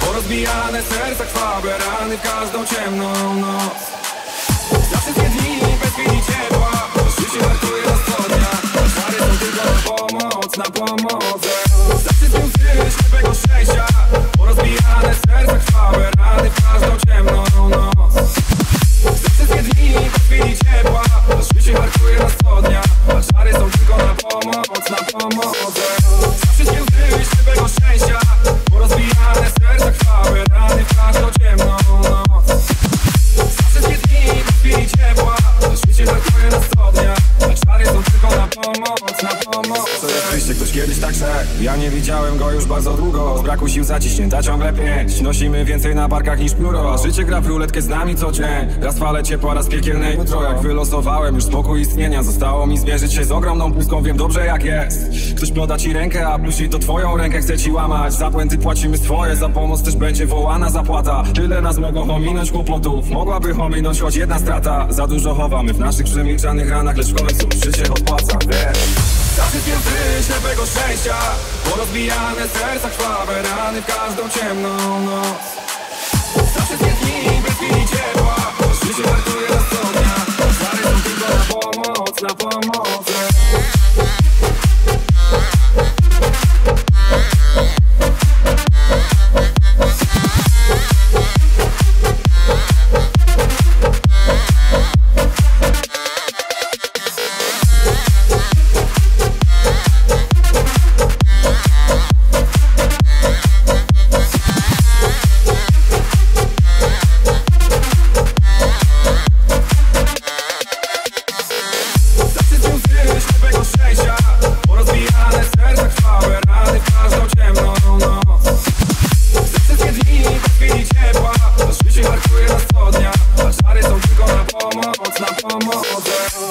Porozbijane serca krwawe rany w każdą ciemną noc. Za wszystkie dni bez chwili ciepła. Życie hartuje na co dnia. Są tylko na pomoc, na pomoc Za wszystkie łzy ślepego szczęścia. Porozbijane serca krwawe rany w każdą ciemną noc. Za wszystkie dni bez chwili ciepła. Życie hartuje na co dnia. Są tylko na pomoc, na pomoc Za wszystkie łzy ślepego szczęścia tak szedł Ja nie widziałem go już bardzo długo. Z braku sił zaciśnięta ciągle pięć. Nosimy więcej na barkach niż pióro życie gra w ruletkę z nami co dzień. Raz fale ciepła, raz piekielne jutro. Jak wylosowałem już spokój istnienia Zostało mi zmierzyć się z ogromną pustką Wiem dobrze jak jest. Ktoś poda ci rękę, a plusi to twoją rękę. Chce ci łamać, za błędy płacimy swoje Za pomoc też będzie wołana zapłata. Tyle nas mogło ominąć kłopotów. Mogłaby ominąć choć jedna strata. Za dużo chowamy w naszych przemilczanych ranach Lecz w końcu życie odpłaca, wiesz za wszystkie łzy ślepego szczęścia Porozbijane serca, krwawe rany w każdą ciemną noc. Za wszystkie dni bez chwili ciepła Życie wartuje rozsądnia. Stary są tylko na pomoc, na pomoc. like I'm a